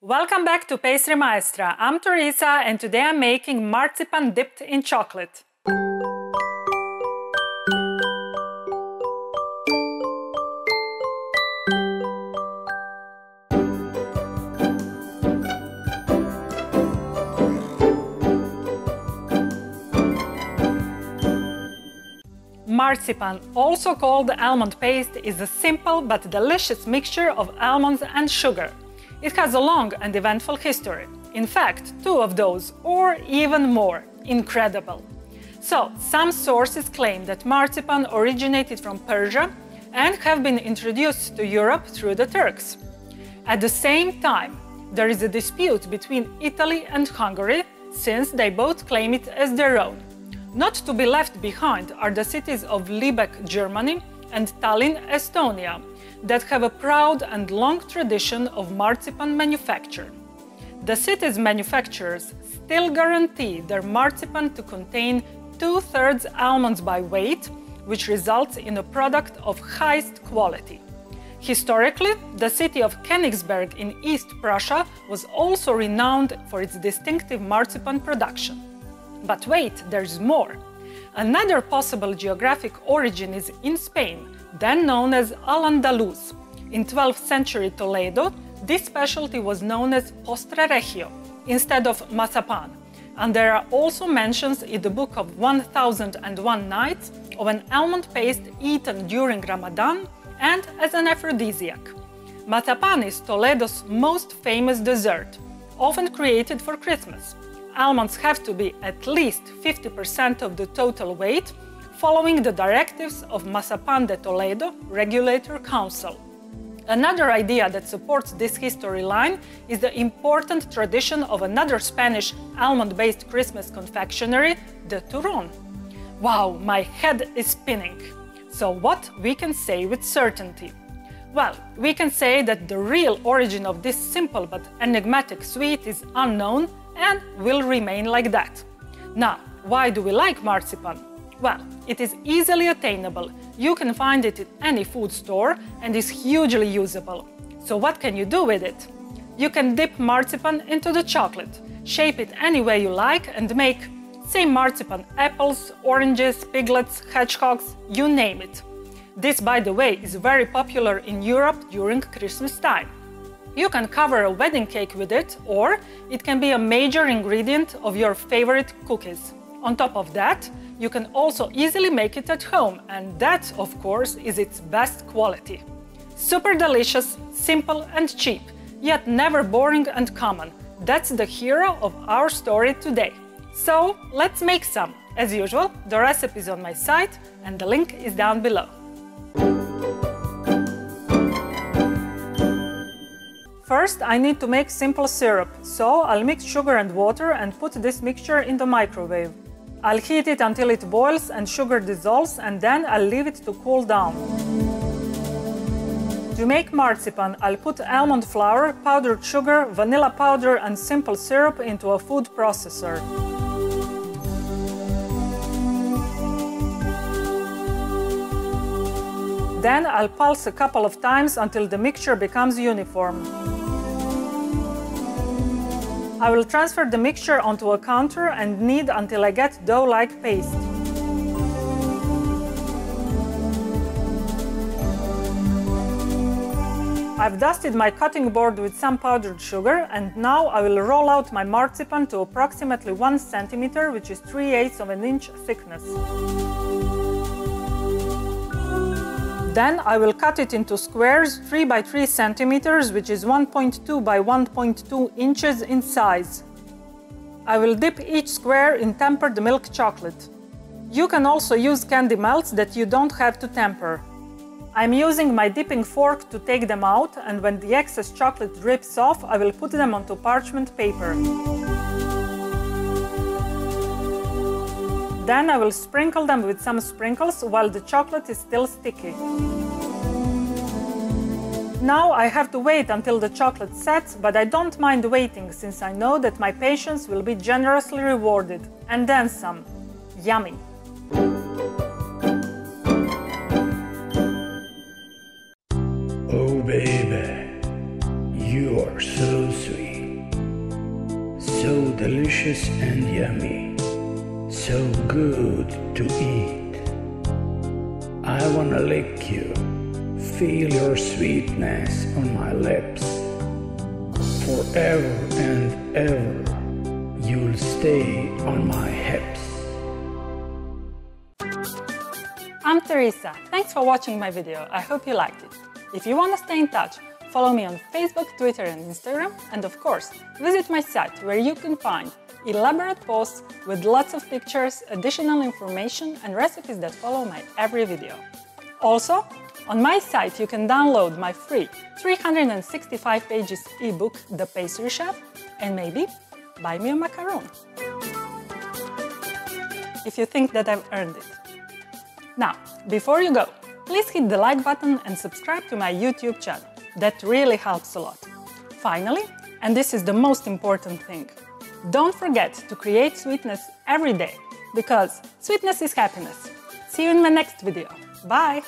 Welcome back to Pastry Maestra. I'm Tereza and today I'm making marzipan dipped in chocolate. Marzipan, also called almond paste, is a simple but delicious mixture of almonds and sugar. It has a long and eventful history. In fact, two of those, or even more. Incredible. So, some sources claim that marzipan originated from Persia and have been introduced to Europe through the Turks. At the same time, there is a dispute between Italy and Hungary since they both claim it as their own. Not to be left behind are the cities of Lübeck, Germany and Tallinn, Estonia, that have a proud and long tradition of marzipan manufacture. The city's manufacturers still guarantee their marzipan to contain two thirds almonds by weight, which results in a product of highest quality. Historically, the city of Königsberg in East Prussia was also renowned for its distinctive marzipan production. But wait, there's more. Another possible geographic origin is in Spain, then known as Al-Andalus. In 12th century Toledo, this specialty was known as postre regio instead of mazapan. And there are also mentions in the book of 1001 Nights of an almond paste eaten during Ramadan and as an aphrodisiac. Mazapan is Toledo's most famous dessert, often created for Christmas. Almonds have to be at least 50% of the total weight following the directives of Mazapan de Toledo Regulator Council. Another idea that supports this history line is the important tradition of another Spanish almond-based Christmas confectionery, the turrón. Wow, my head is spinning. So what we can say with certainty? Well, we can say that the real origin of this simple but enigmatic sweet is unknown and will remain like that. Now, why do we like marzipan? Well, it is easily attainable. You can find it in any food store and is hugely usable. So what can you do with it? You can dip marzipan into the chocolate, shape it any way you like and make, say marzipan apples, oranges, piglets, hedgehogs, you name it. This, by the way, is very popular in Europe during Christmas time. You can cover a wedding cake with it, or it can be a major ingredient of your favorite cookies. On top of that, you can also easily make it at home, and that, of course, is its best quality. Super delicious, simple and cheap, yet never boring and common. That's the hero of our story today. So, let's make some. As usual, the recipe is on my site and the link is down below. First, I need to make simple syrup, so I'll mix sugar and water and put this mixture in the microwave. I'll heat it until it boils and sugar dissolves and then I'll leave it to cool down. To make marzipan, I'll put almond flour, powdered sugar, vanilla powder and simple syrup into a food processor. Then I'll pulse a couple of times until the mixture becomes uniform. I will transfer the mixture onto a counter and knead until I get dough-like paste. I've dusted my cutting board with some powdered sugar and now I will roll out my marzipan to approximately 1 cm, which is 3 eighths of an inch thickness. Then I will cut it into squares 3 by 3 centimeters, which is 1.2 by 1.2 inches in size. I will dip each square in tempered milk chocolate. You can also use candy melts that you don't have to temper. I'm using my dipping fork to take them out and when the excess chocolate drips off, I will put them onto parchment paper. Then I will sprinkle them with some sprinkles while the chocolate is still sticky. Now I have to wait until the chocolate sets, but I don't mind waiting since I know that my patience will be generously rewarded. And then some. Yummy! Oh baby, you are so sweet. So delicious and yummy, so good to eat. I wanna lick you, feel your sweetness on my lips. Forever and ever, you'll stay on my hips. I'm Tereza. Thanks for watching my video. I hope you liked it. If you want to stay in touch, follow me on Facebook, Twitter, and Instagram. And of course, visit my site where you can find elaborate posts with lots of pictures, additional information, and recipes that follow my every video. Also, on my site you can download my free 365 pages ebook, The Pastry Chef, and maybe buy me a macaron. If you think that I've earned it. Now, before you go, please hit the like button and subscribe to my YouTube channel. That really helps a lot. Finally, and this is the most important thing, don't forget to create sweetness every day because sweetness is happiness. See you in my next video. Bye!